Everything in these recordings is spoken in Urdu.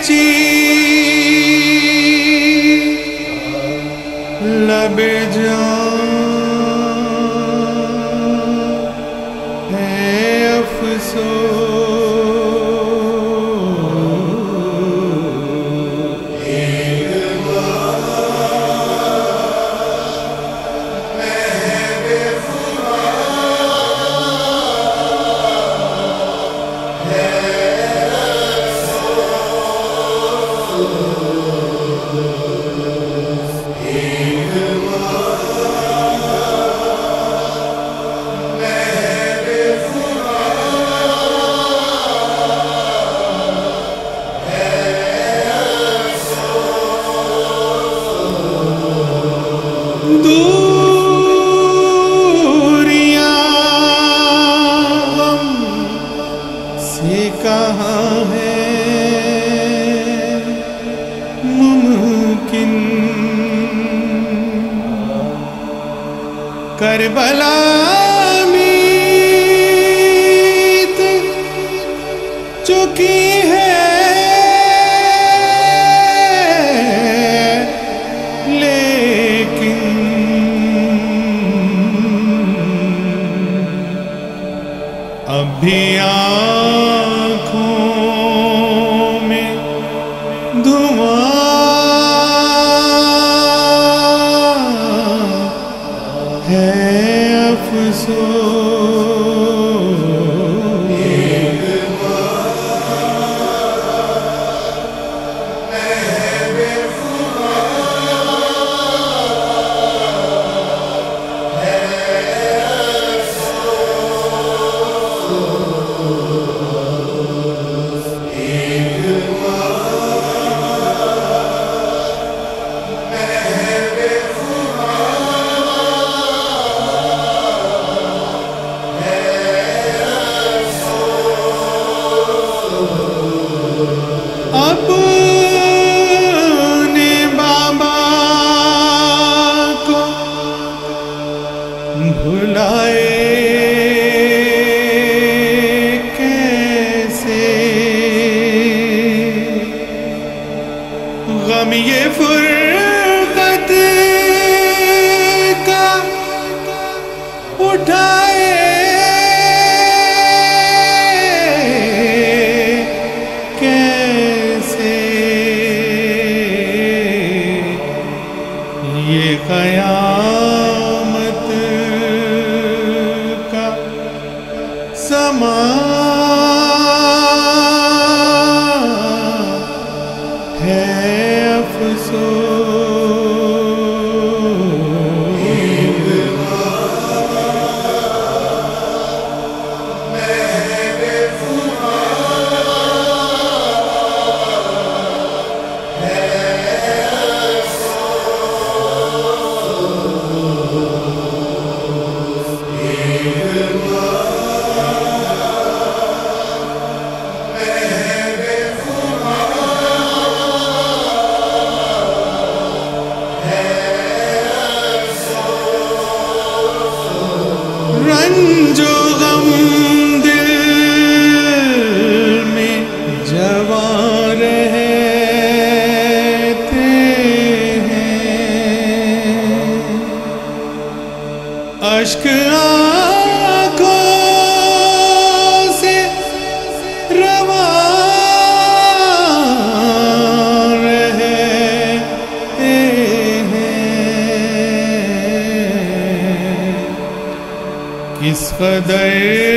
ti. کہاں ہے؟ ممکن۔ کربلا۔ é für amar. جو غم دل میں جوا رہتے ہیں۔ اشک کو فديت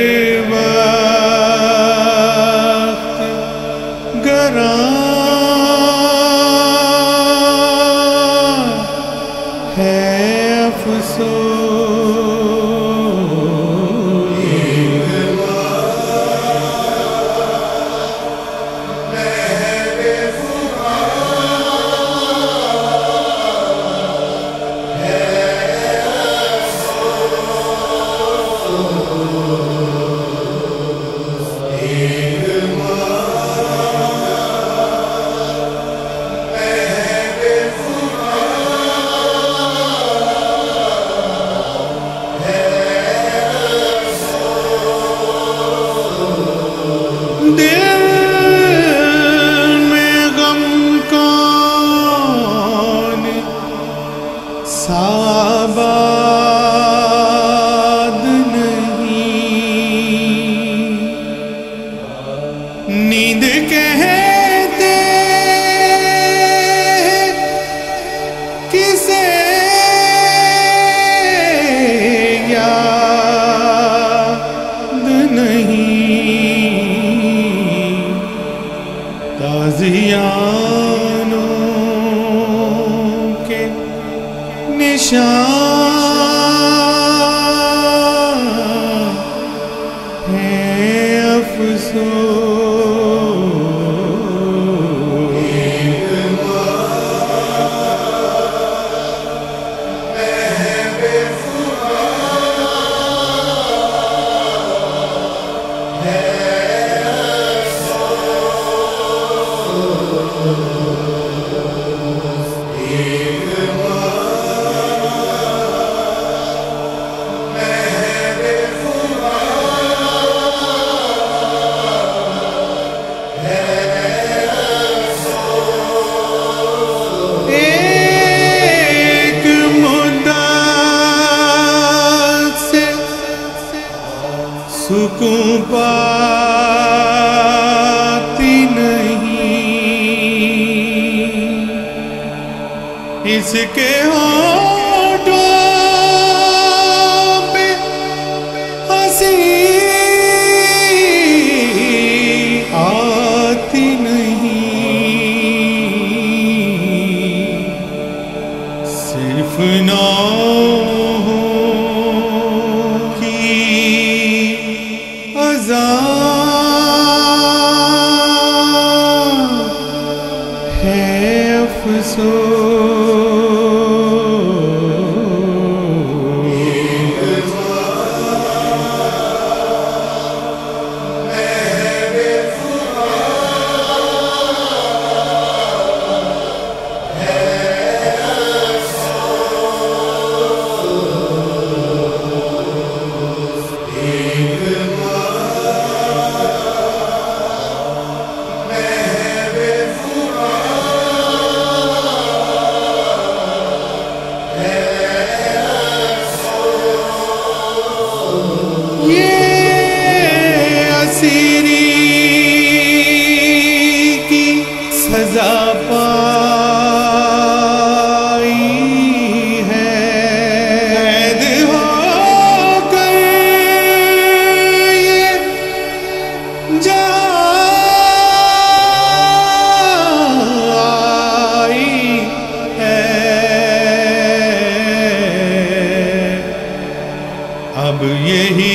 نشان اس کے ہونٹوں پہ ہنسی آتی نہیں صرف نہ اب یہی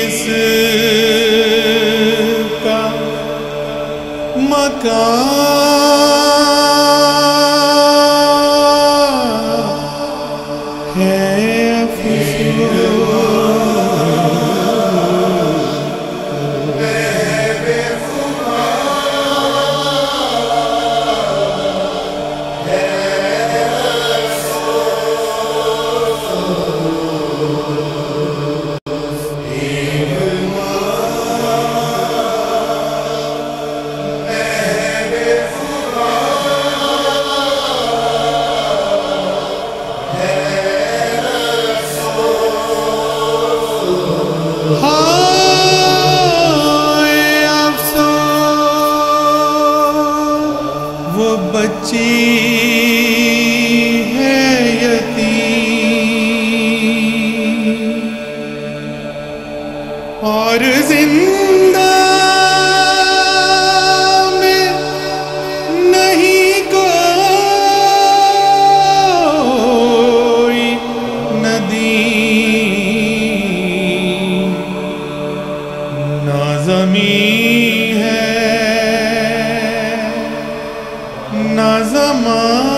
اس کا مکان زمین ہے نہ زمان